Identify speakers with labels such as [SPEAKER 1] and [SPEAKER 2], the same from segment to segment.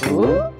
[SPEAKER 1] 구.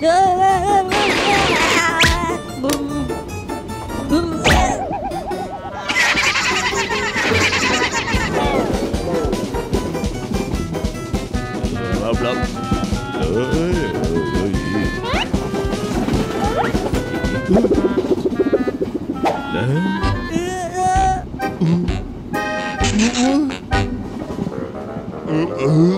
[SPEAKER 2] Hey!
[SPEAKER 3] Ooh.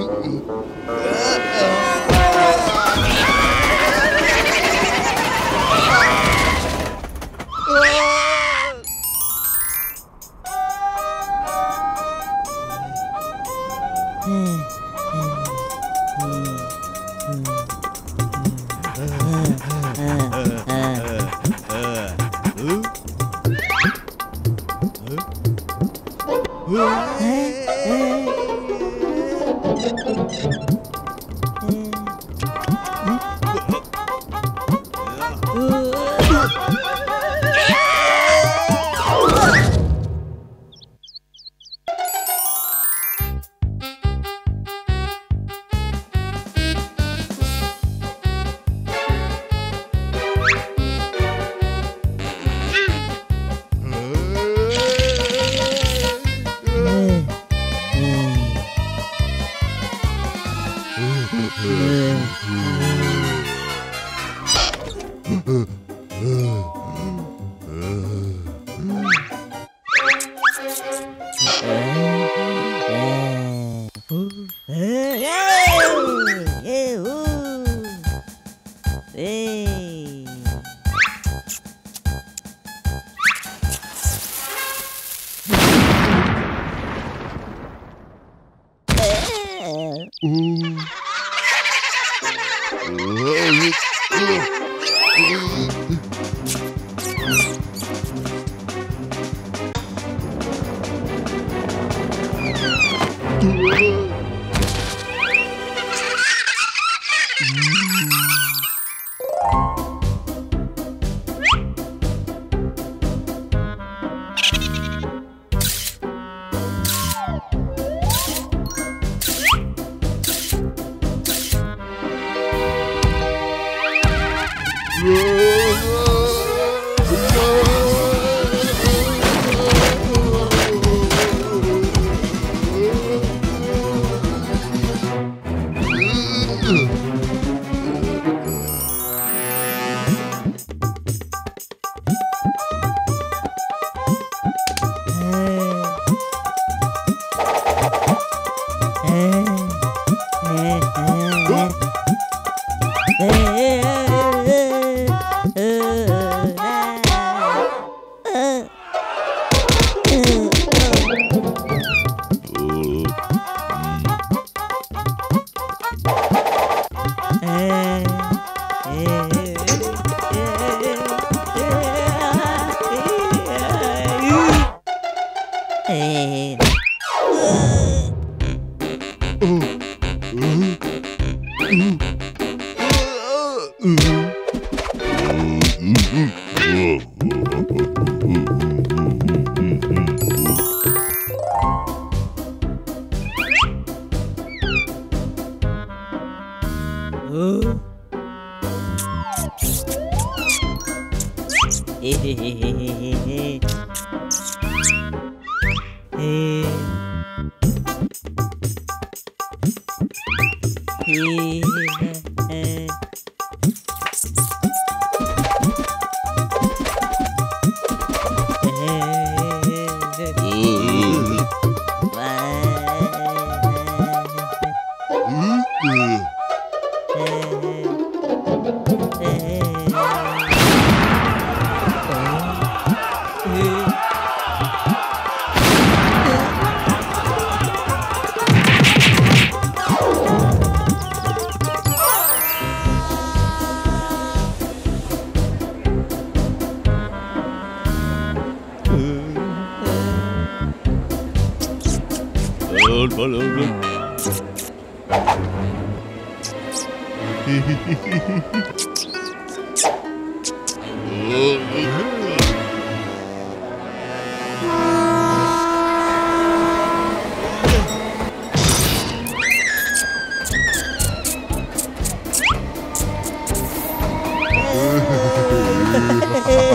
[SPEAKER 3] 嗯。嗯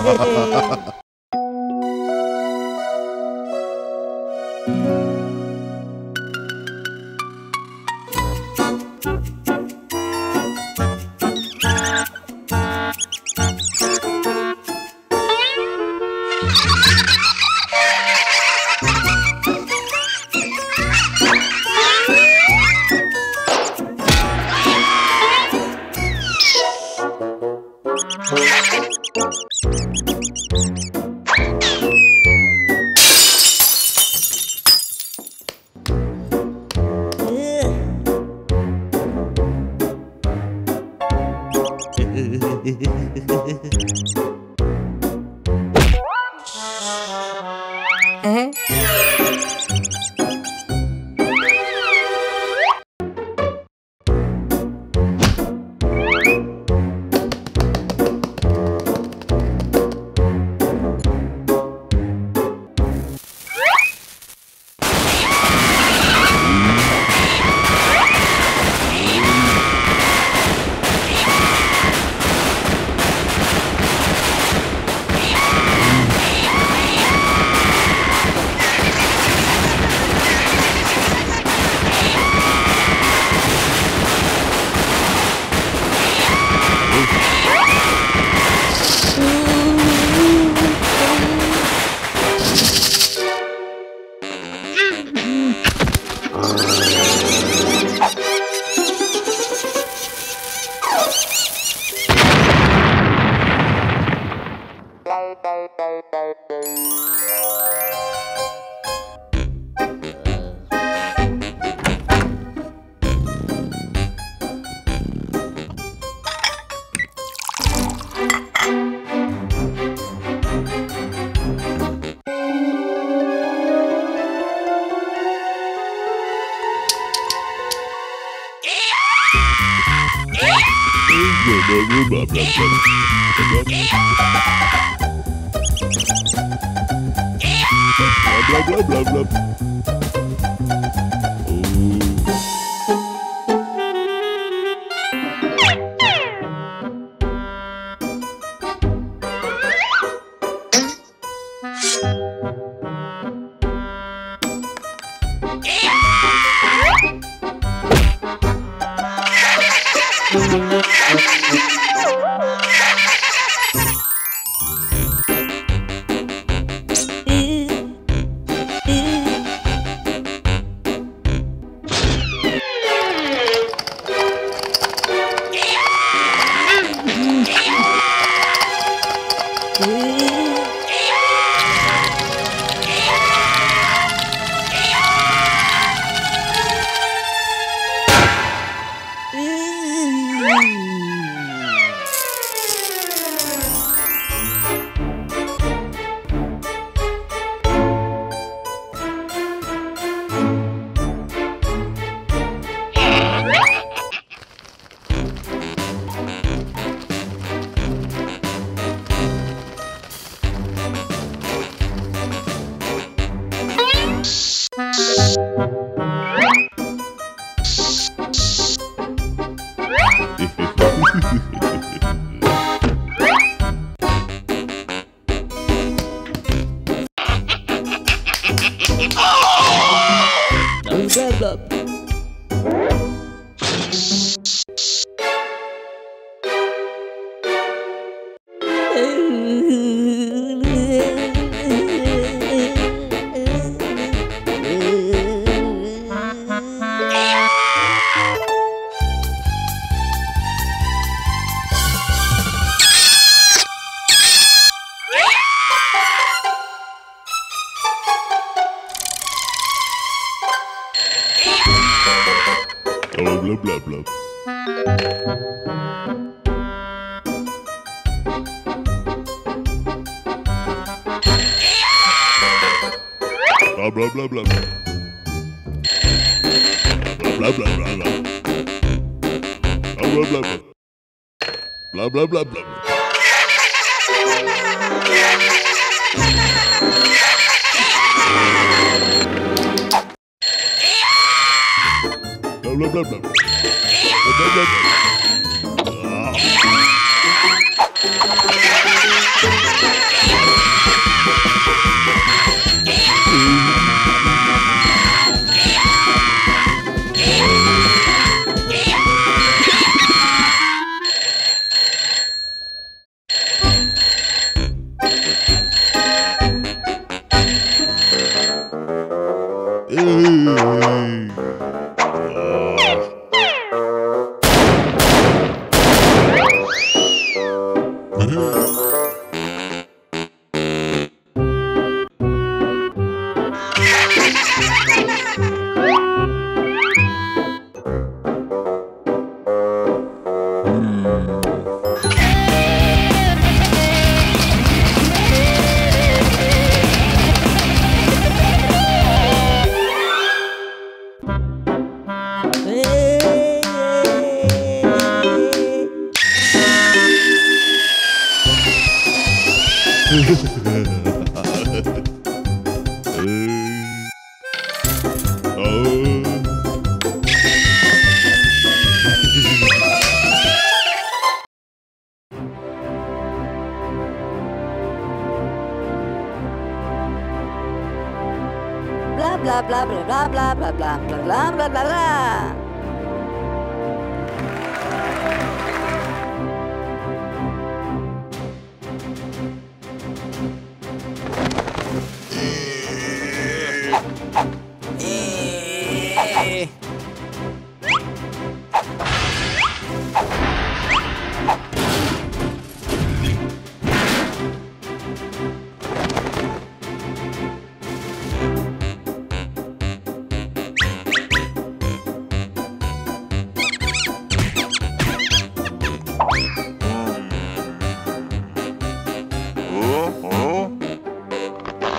[SPEAKER 2] Hey.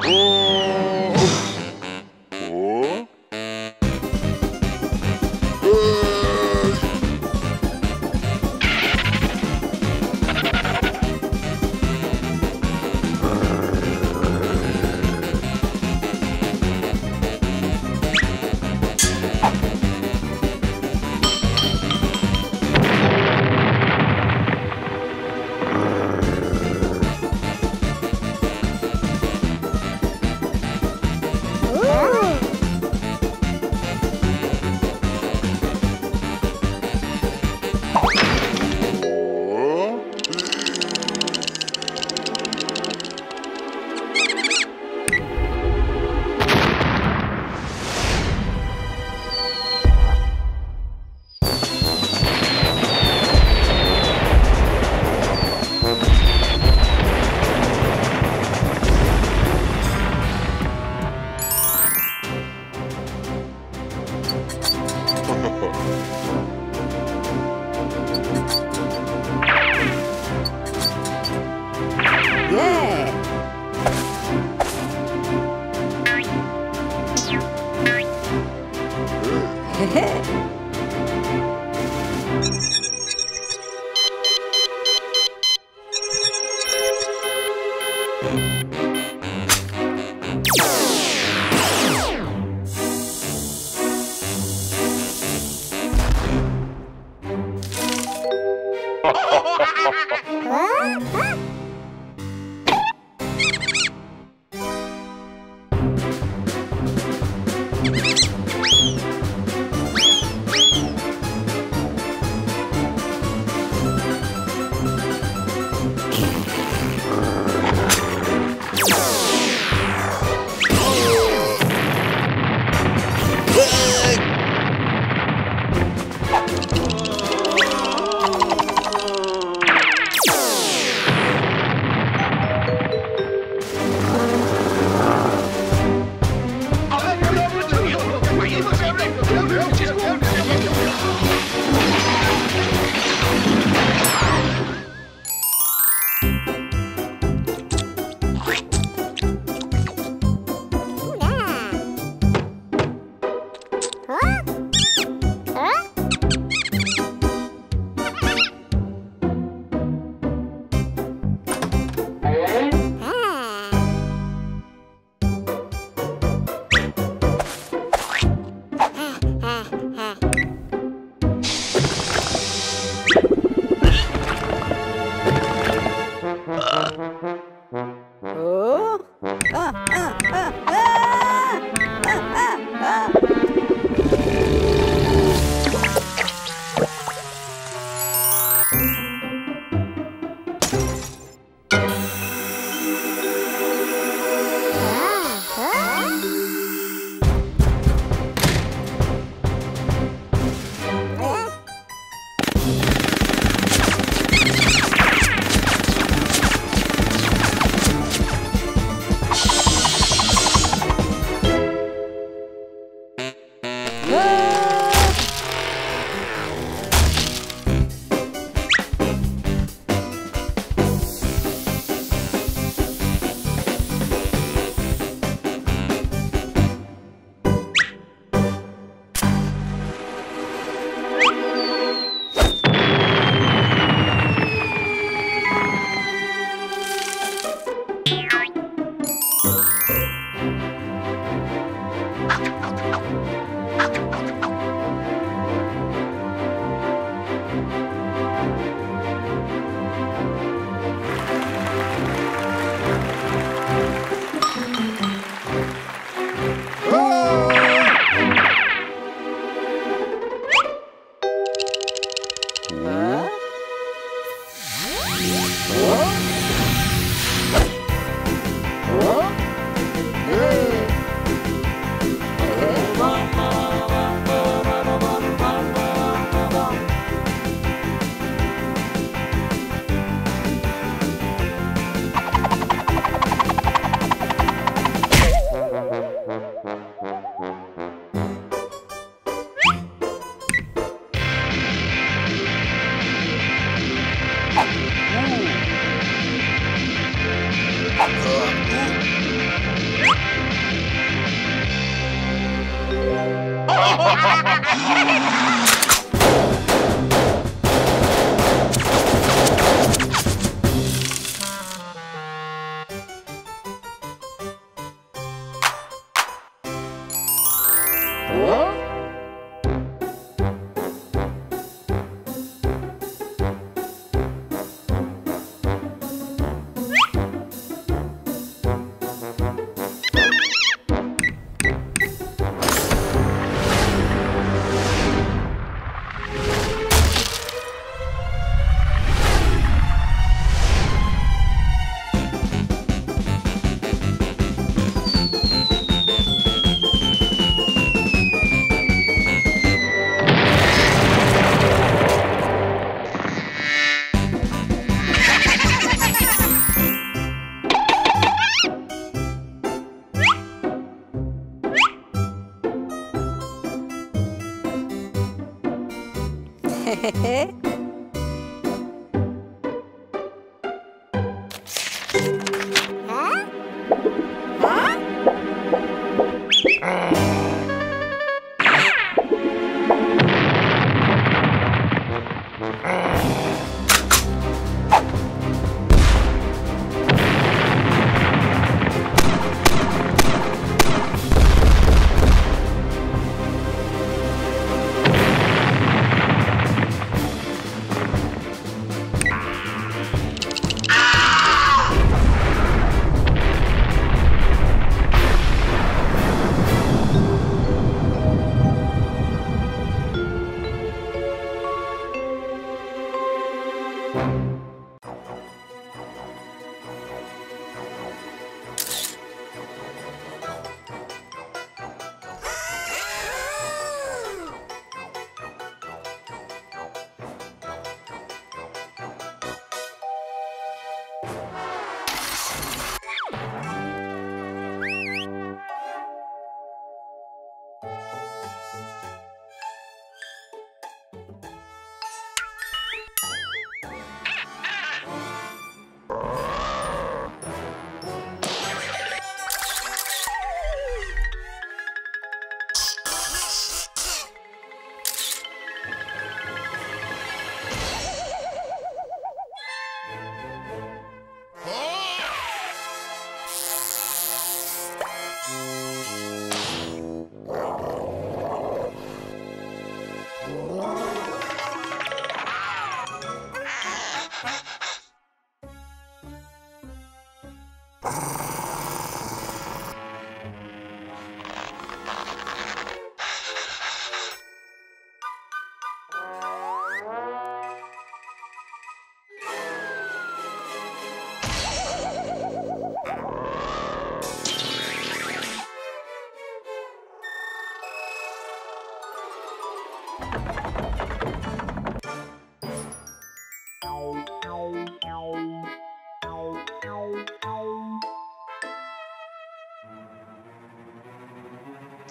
[SPEAKER 4] Música
[SPEAKER 2] Hey!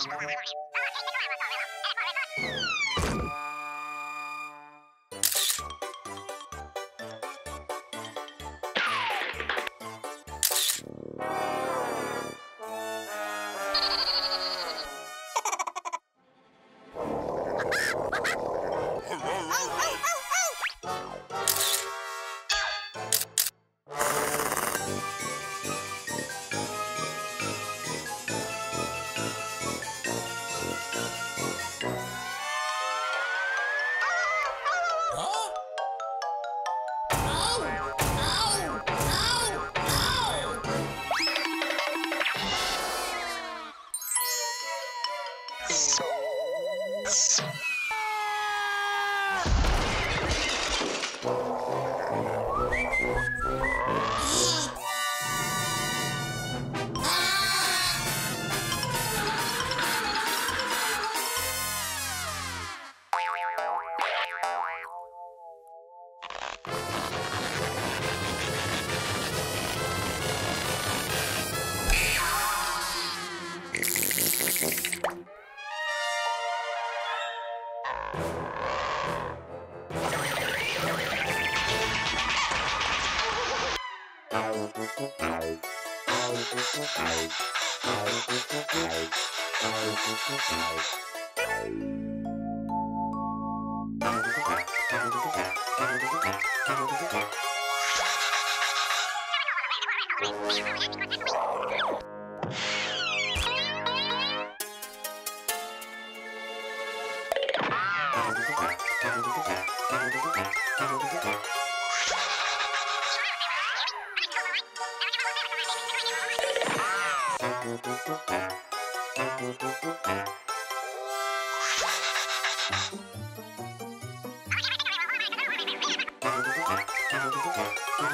[SPEAKER 2] Yeah.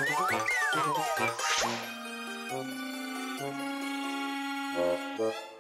[SPEAKER 2] Thank you.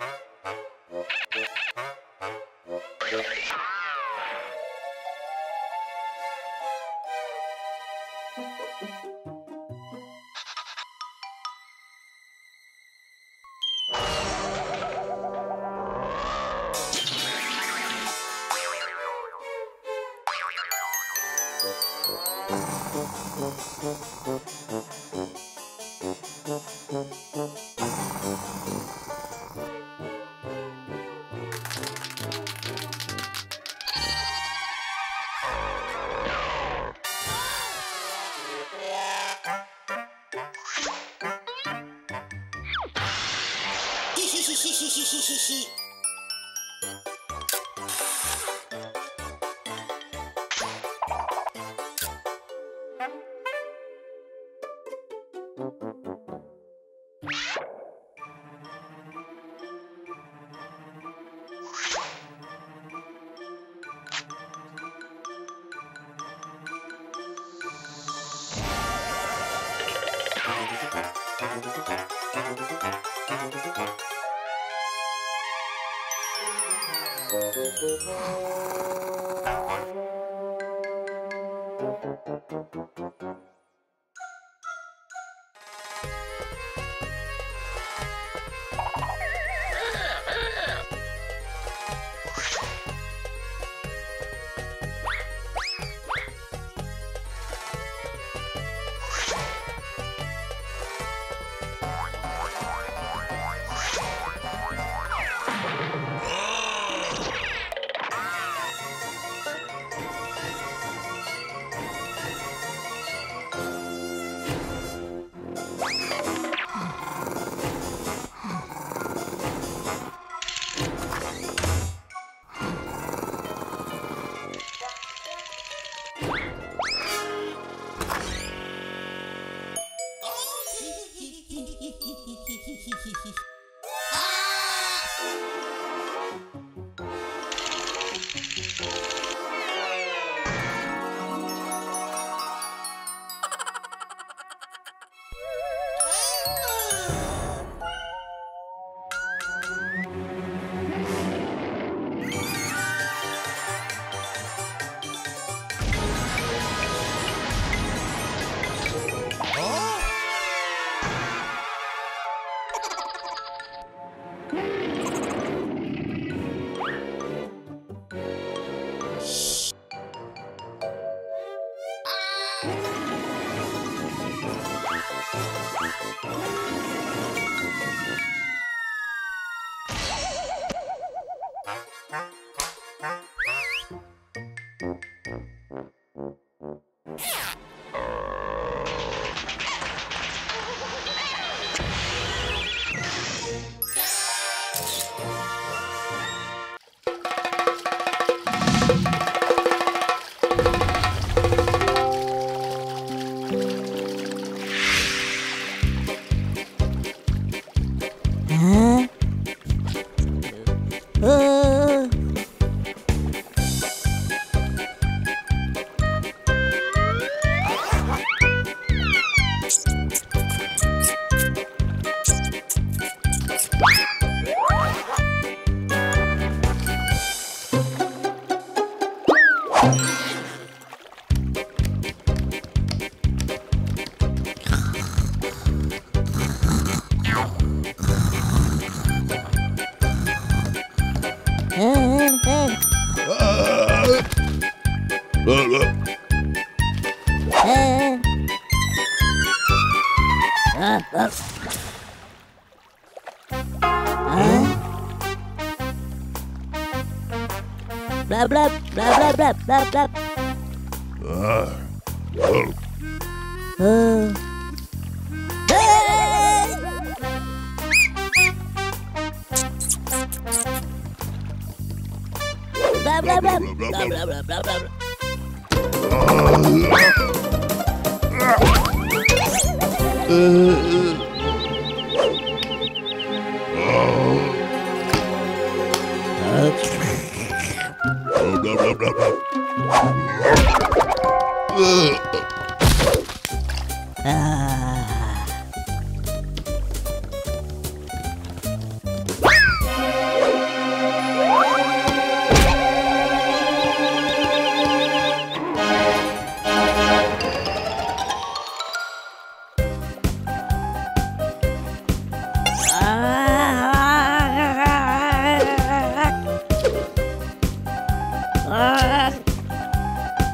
[SPEAKER 2] Blah blah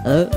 [SPEAKER 2] Ừ.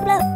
[SPEAKER 2] 啦啦。